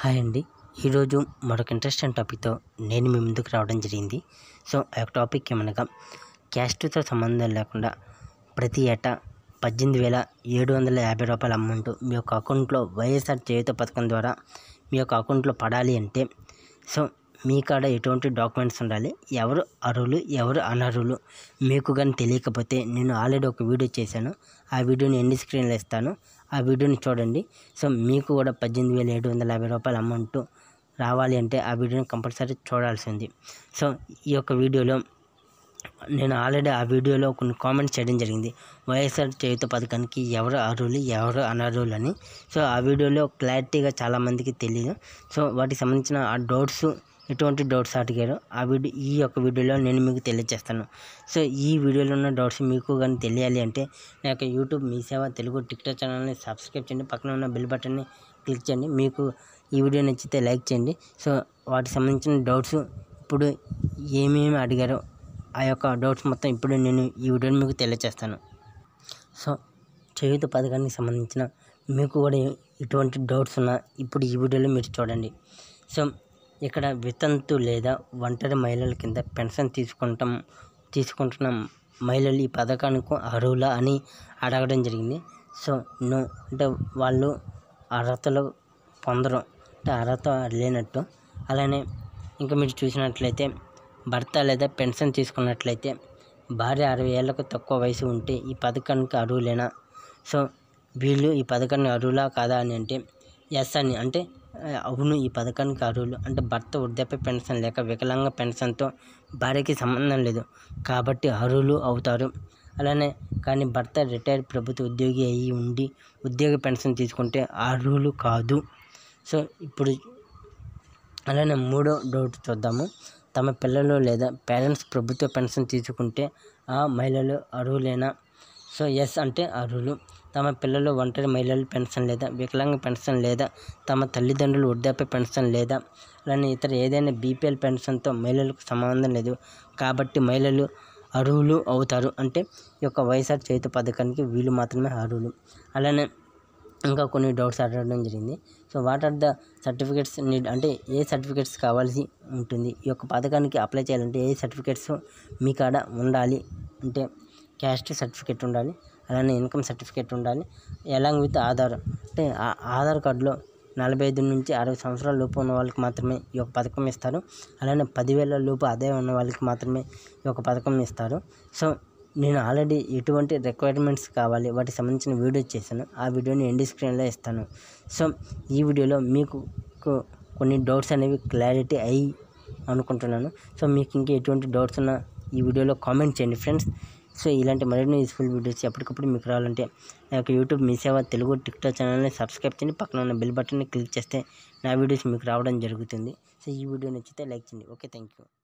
Hi అండి. ఈరోజు మరొక ఇంట్రెస్టింగ్ టాపిక్తో నేను మీ ముందుకు రావడం జరిగింది. సో ఆ యొక్క టాపిక్ ఏమనగా క్యాస్ట్తో సంబంధం లేకుండా ప్రతి ఏటా పద్దెనిమిది వేల ఏడు వందల యాభై రూపాయల అమౌంట్ మీ యొక్క అకౌంట్లో వైఎస్ఆర్ చేయుత పథకం ద్వారా మీ యొక్క అకౌంట్లో పడాలి అంటే సో మీ కాడ ఎటువంటి డాక్యుమెంట్స్ ఉండాలి? ఎవరు అర్హులు ఎవరు అనర్హులు? మీకు కానీ తెలియకపోతే నేను ఆల్రెడీ ఒక వీడియో చేశాను. ఆ వీడియోని ఎన్ని స్క్రీన్లో ఇస్తాను ఆ వీడియోని చూడండి. సో మీకు కూడా పద్దెనిమిది వేల ఏడు వందల యాభై రూపాయల అమౌంట్ రావాలి అంటే ఆ వీడియోని కంపల్సరీ చూడాల్సింది. సో ఈ యొక్క వీడియోలో నేను ఆల్రెడీ ఆ వీడియోలో కొన్ని కామెంట్స్ చేయడం జరిగింది. వైఎస్ఆర్ చేయుత పథకానికి ఎవరు అర్హులు ఎవరు అనర్హులు అని. సో ఆ వీడియోలో క్లారిటీగా చాలామందికి తెలియదు సో వాటికి సంబంధించిన ఆ డౌట్స్ ఎటువంటి డౌట్స్ అడిగారో. ఆ వీడియో ఈ యొక్క వీడియోలో నేను మీకు తెలియజేస్తాను. సో ఈ వీడియోలో ఉన్న డౌట్స్ మీకు కానీ తెలియాలి అంటే నా యొక్క యూట్యూబ్ మీ సేవ తెలుగు టిక్టాక్ ఛానల్ని సబ్స్క్రైబ్ చేయండి. పక్కన ఉన్న బెల్ బటన్ని క్లిక్ చేయండి. మీకు ఈ వీడియో నచ్చితే లైక్ చేయండి. సో వాటికి సంబంధించిన డౌట్స్ ఇప్పుడు ఏమేమి అడిగారో ఆ యొక్క డౌట్స్ మొత్తం ఇప్పుడు నేను ఈ వీడియోని మీకు తెలియజేస్తాను. సో చేయుత పథకానికి సంబంధించిన మీకు కూడా ఇటువంటి డౌట్స్ ఉన్నా ఇప్పుడు ఈ వీడియోలో మీరు చూడండి. సో ఇక్కడ వితంతు లేదా ఒంటరి మహిళల కింద పెన్షన్ తీసుకుంటాం తీసుకుంటున్న. మహిళలు ఈ పథకానికి అర్హులా అని అడగడం జరిగింది. సో నో అంటే వాళ్ళు అర్హతలు పొందరు. అంటే అర్హత లేనట్టు. అలానే ఇంకా మీరు చూసినట్లయితే భర్త లేదా పెన్షన్ తీసుకున్నట్లయితే భార్య అరవై ఏళ్ళకు తక్కువ వయసు ఉంటే ఈ పథకానికి అర్హులేనా? సో వీళ్ళు ఈ పథకానికి అర్హులా కాదా అని అంటే ఎస్ అని. అంటే అవును ఈ పథకానికి అర్హులు. అంటే భర్త వృద్ధాప్య పెన్షన్ లేక వికలాంగ పెన్షన్తో భార్యకి సంబంధం లేదు. కాబట్టి అర్హులు అవుతారు. అలానే కానీ భర్త రిటైర్డ్ ప్రభుత్వ ఉద్యోగి అయి ఉండి ఉద్యోగ పెన్షన్ తీసుకుంటే అర్హులు కాదు. సో ఇప్పుడు అలానే మూడో డౌట్ చూద్దాము. తమ పిల్లలు లేదా పేరెంట్స్ ప్రభుత్వ పెన్షన్ తీసుకుంటే ఆ మహిళలు అర్హులేనా? సో ఎస్ అంటే అర్హులు. తమ పిల్లలు ఒంటరి మహిళలు పెన్షన్ లేదా వికలాంగ పెన్షన్ లేదా తమ తల్లిదండ్రులు వృద్ధాప్య పెన్షన్ లేదా అలానే ఇతర ఏదైనా బీపీఎల్ పెన్షన్తో మహిళలకు సంబంధం లేదు. కాబట్టి మహిళలు అర్హులు అవుతారు. అంటే ఈ యొక్క వైఎస్ఆర్ చేతి పథకానికి వీళ్ళు మాత్రమే అర్హులు. అలానే ఇంకా కొన్ని డౌట్స్ అడగడం జరిగింది. So what are the certificates need అంటే ఏ సర్టిఫికేట్స్ కావాల్సి ఉంటుంది? ఈ యొక్క పథకానికి అప్లై చేయాలంటే ఏ సర్టిఫికేట్స్ మీ కాడ ఉండాలి? అంటే క్యాస్ట్ సర్టిఫికేట్ ఉండాలి. అలానే ఇన్కమ్ సర్టిఫికేట్ ఉండాలి. Along with Aadhaar. అంటే ఆ ఆధార్ కార్డులో నలభై ఐదు నుంచి అరవై సంవత్సరాల లోపు ఉన్న వాళ్ళకి మాత్రమే ఈ యొక్క పథకం ఇస్తారు. అలానే పదివేల లోపు ఆదాయం ఉన్న వాళ్ళకి మాత్రమే ఈ యొక్క పథకం ఇస్తారు. సో నేను ఆల్రెడీ ఎటువంటి రిక్వైర్మెంట్స్ కావాలి వాటికి సంబంధించిన వీడియో చేశాను. ఆ వీడియోని ఎండి స్క్రీన్లో ఇస్తాను. సో ఈ వీడియోలో మీకు కొన్ని డౌట్స్ అనేవి క్లారిటీ అయ్యి అనుకుంటున్నాను. సో మీకు ఇంకా ఎటువంటి డౌట్స్ ఉన్నా ఈ వీడియోలో కామెంట్ చేయండి ఫ్రెండ్స్. సో ఇలాంటి మరిన్ని యూస్ఫుల్ వీడియోస్ ఎప్పటికప్పుడు మీకు రావాలంటే నా యొక్క యూట్యూబ్ మీ సేవ తెలుగు టిక్టాక్ ఛానల్ని సబ్స్క్రైబ్ చేయండి. పక్కన ఉన్న బెల్ బటన్ని క్లిక్ చేస్తే నా వీడియోస్ మీకు రావడం జరుగుతుంది. సో ఈ వీడియో నచ్చితే లైక్ చేయండి. Okay thank you